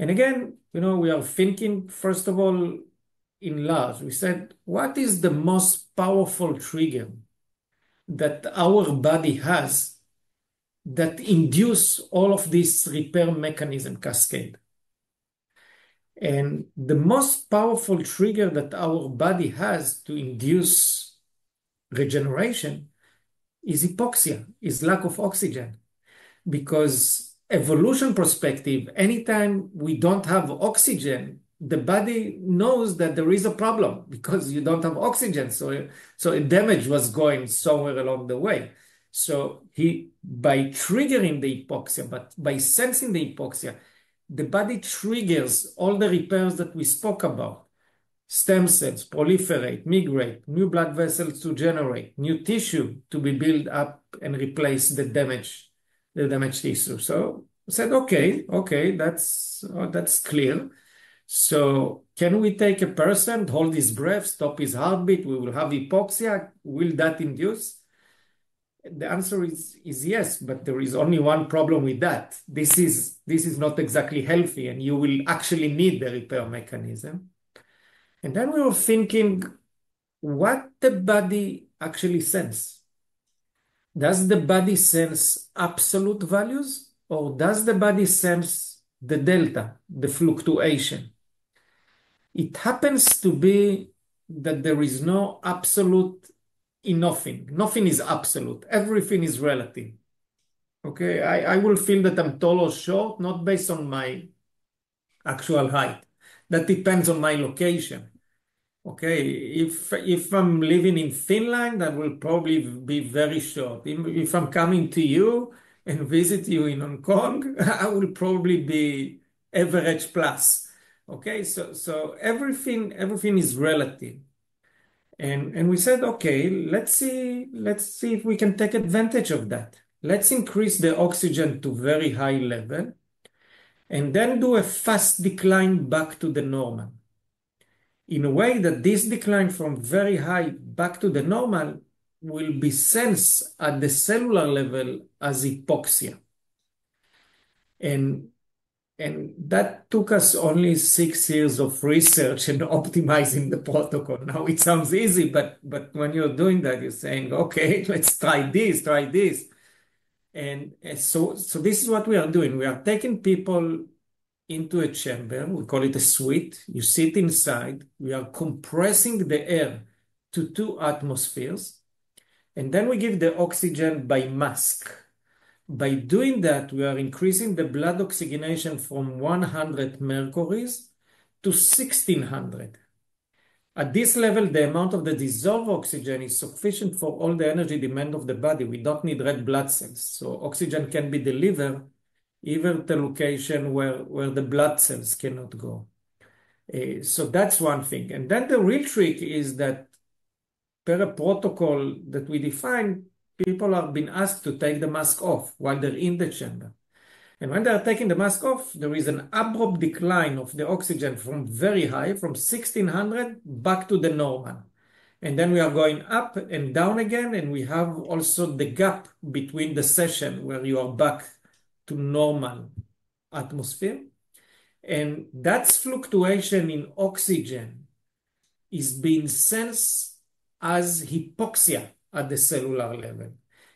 And again, you know, we are thinking, first of all, in large. We said, what is the most powerful trigger that our body has that induce all of this repair mechanism cascade? And the most powerful trigger that our body has to induce regeneration is hypoxia, is lack of oxygen. Because evolution perspective, anytime we don't have oxygen, the body knows that there is a problem because you don't have oxygen. So, so damage was going somewhere along the way. So he, by triggering the hypoxia, but by sensing the hypoxia, the body triggers all the repairs that we spoke about. Stem cells proliferate, migrate, new blood vessels to generate, new tissue to be built up and replace the damage, the damaged tissue. So I said, okay, okay, that's oh, that's clear. So can we take a person, hold his breath, stop his heartbeat? We will have hypoxia. Will that induce? The answer is, is yes, but there is only one problem with that. This is, this is not exactly healthy, and you will actually need the repair mechanism. And then we were thinking what the body actually sense. Does the body sense absolute values, or does the body sense the delta, the fluctuation? It happens to be that there is no absolute in nothing. Nothing is absolute. Everything is relative. Okay, I, I will feel that I'm tall or short, not based on my actual height. That depends on my location. Okay, if if I'm living in Finland, I will probably be very short. If, I'm coming to you and visit you in Hong Kong, I will probably be average plus. Okay, so so everything everything is relative. And, and we said, okay, let's see, let's see if we can take advantage of that. Let's increase the oxygen to very high level and then do a fast decline back to the normal. In a way that this decline from very high back to the normal will be sensed at the cellular level as hypoxia. And and that took us only six years of research and optimizing the protocol. Now it sounds easy, but but when you're doing that, you're saying, okay, let's try this, try this. And, and so so this is what we are doing. We are taking people into a chamber, we call it a suite. You sit inside, we are compressing the air to two atmospheres, and then we give the oxygen by mask. By doing that, we are increasing the blood oxygenation from 100 mercuries to 1600. At this level, the amount of the dissolved oxygen is sufficient for all the energy demand of the body. We don't need red blood cells. So oxygen can be delivered even the location where, where the blood cells cannot go. Uh, so that's one thing. And then the real trick is that per a protocol that we define, people are being asked to take the mask off while they're in the chamber. And when they're taking the mask off, there is an abrupt decline of the oxygen from very high, from 1600 back to the normal. And then we are going up and down again, and we have also the gap between the session where you are back to normal atmosphere. And that fluctuation in oxygen is being sensed as hypoxia at the cellular level.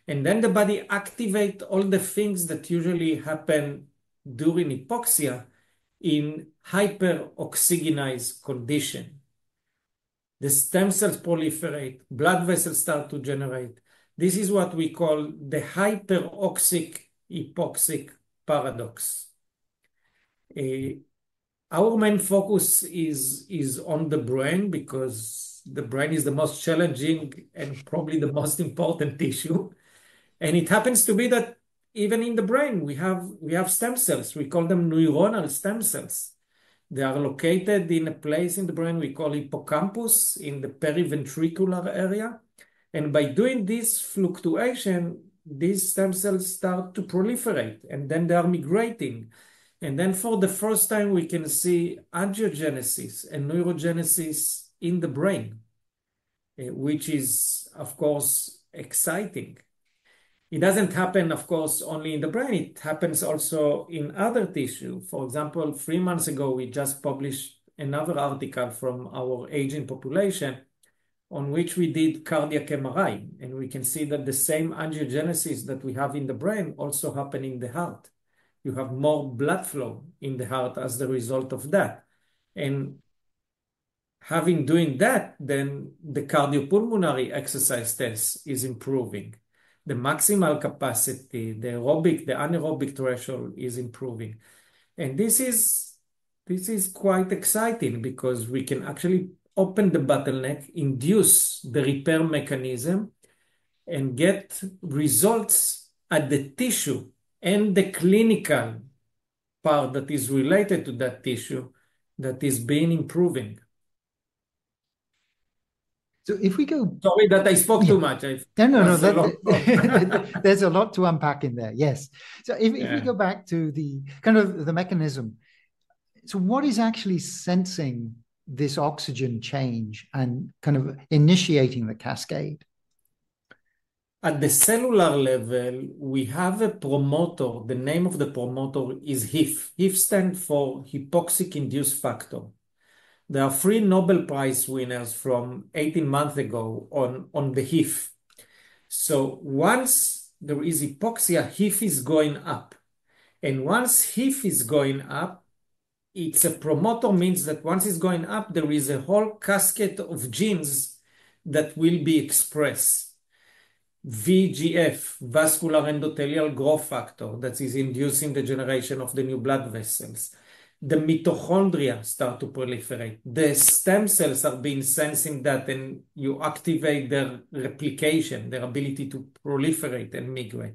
And then the body activate all the things that usually happen during hypoxia in hyperoxygenized condition. The stem cells proliferate, blood vessels start to generate. This is what we call the hyperoxic hypoxic paradox. Uh, our main focus is, is on the brain because the brain is the most challenging and probably the most important tissue. And it happens to be that even in the brain, we have, we have stem cells. We call them neuronal stem cells. They are located in a place in the brain we call hippocampus in the periventricular area. And by doing this fluctuation, these stem cells start to proliferate and then they are migrating. And then for the first time, we can see angiogenesis and neurogenesis in the brain, uh, which is, of course, exciting. It doesn't happen, of course, only in the brain. It happens also in other tissue. For example, three months ago, we just published another article from our aging population on which we did cardiac MRI, and we can see that the same angiogenesis that we have in the brain also happen in the heart. You have more blood flow in the heart as the result of that. And having doing that, then the cardiopulmonary exercise test is improving. The maximal capacity, the aerobic, the anaerobic threshold is improving. And this is this is quite exciting because we can actually open the bottleneck, induce the repair mechanism, and get results at the tissue and the clinical part that is related to that tissue that is being improving. So if we go, sorry that I spoke yeah. too much. I no, no, no. That, there's a lot to unpack in there. Yes. So if, yeah. if we go back to the kind of the mechanism, so what is actually sensing this oxygen change and kind of initiating the cascade? At the cellular level, we have a promoter. The name of the promoter is HIF. HIF stands for hypoxic induced factor. There are three Nobel Prize winners from 18 months ago on, on the HIF. So once there is hypoxia, HIF is going up. And once HIF is going up, it's a promoter means that once it's going up, there is a whole cascade of genes that will be expressed. VEGF, vascular endothelial growth factor, that is inducing the generation of the new blood vessels. The mitochondria start to proliferate. The stem cells are being sensing that, and you activate their replication, their ability to proliferate and migrate.